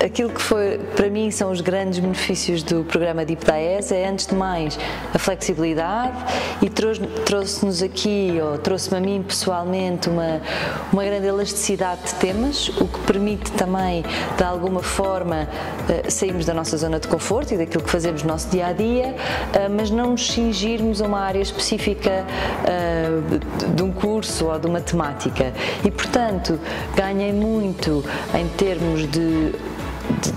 Aquilo que foi, para mim, são os grandes benefícios do programa Deep Dies é, antes de mais, a flexibilidade e trouxe-nos aqui, ou trouxe-me a mim pessoalmente, uma, uma grande elasticidade de temas, o que permite também, de alguma forma, eh, sairmos da nossa zona de conforto e daquilo que fazemos no nosso dia a dia, eh, mas não nos cingirmos a uma área específica eh, de um curso ou de uma temática. E, portanto, ganhei muito em termos de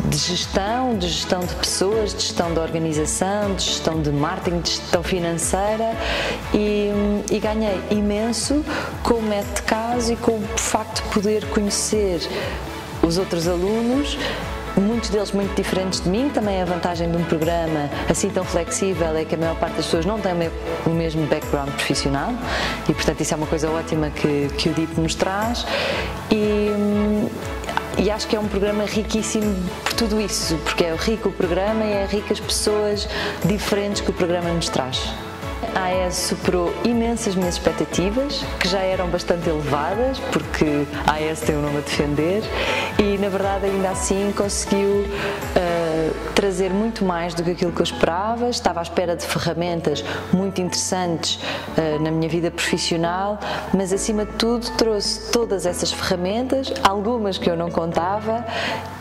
de, gestão, de gestão de pessoas, de gestão de organização, de gestão de marketing, de gestão financeira e, e ganhei imenso com o método de caso e com o facto de poder conhecer os outros alunos muitos deles muito diferentes de mim. Também a vantagem de um programa assim tão flexível é que a maior parte das pessoas não tem o mesmo background profissional e, portanto, isso é uma coisa ótima que, que o DIP nos traz. E, e acho que é um programa riquíssimo por tudo isso, porque é rico o programa e é rico as pessoas diferentes que o programa nos traz. A AES superou imensas minhas expectativas, que já eram bastante elevadas, porque a AES tem um nome a defender, e na verdade ainda assim conseguiu uh, trazer muito mais do que aquilo que eu esperava. Estava à espera de ferramentas muito interessantes uh, na minha vida profissional, mas acima de tudo trouxe todas essas ferramentas, algumas que eu não contava,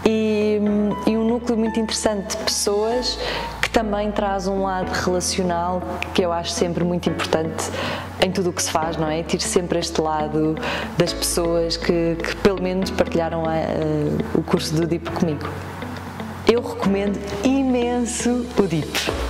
e, e um núcleo muito interessante de pessoas que também traz um lado relacional que eu acho sempre muito importante em tudo o que se faz, não é? Ter sempre este lado das pessoas que, que pelo menos partilharam a, o curso do DIP comigo. Eu recomendo imenso o DIP.